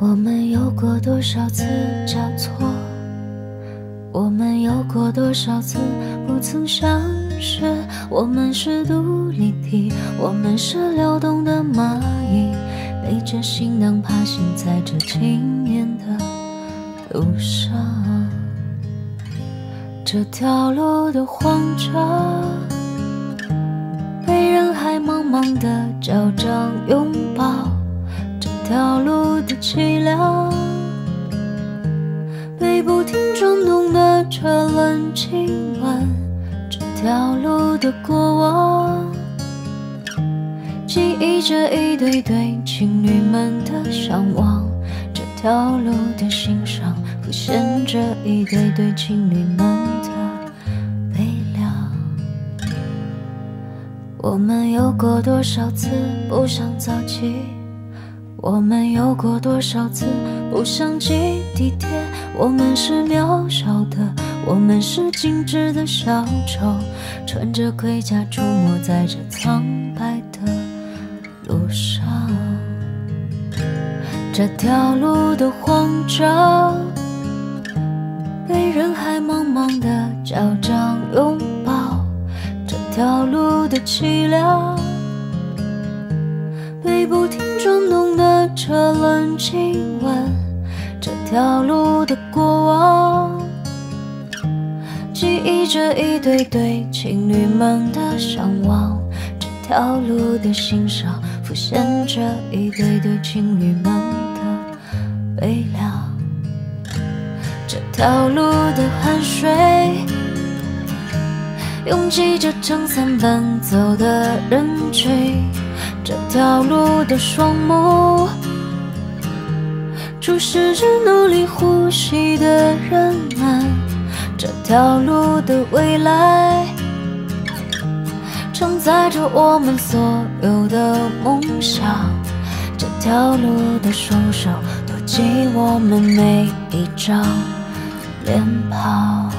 我们有过多少次交错？我们有过多少次不曾相识？我们是独立体，我们是流动的蚂蚁，背着行囊爬行在这青年的路上。这条路的慌张，被人海茫茫的交掌拥抱。这条路的凄凉，被不停转动的车轮亲吻。这条路的过往，记忆着一对对情侣们的向往。这条路的心上，浮现着一对对情侣们的悲凉。我们有过多少次不想早起？我们有过多少次不想挤地铁？我们是渺小的，我们是精致的小丑，穿着盔甲出没在这苍白的路上。这条路的慌张，被人海茫茫的交掌拥抱。这条路的凄凉，车轮亲吻。这条路的过往，记忆着一对对情侣们的向往。这条路的心上，浮现着一对对情侣们的悲凉。这条路的汗水。拥挤着撑伞奔走的人群，这条路的双目注视着努力呼吸的人们，这条路的未来承载着我们所有的梦想，这条路的双手托起我们每一张脸庞。